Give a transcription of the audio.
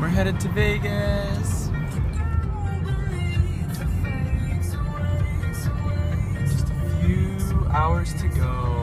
we're headed to Vegas. Just a few hours to go.